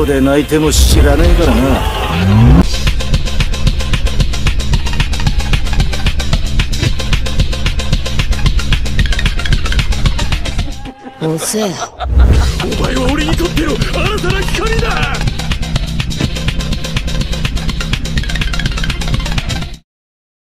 後で泣いても知らねえからな。遅え。お前は俺にとっての新たな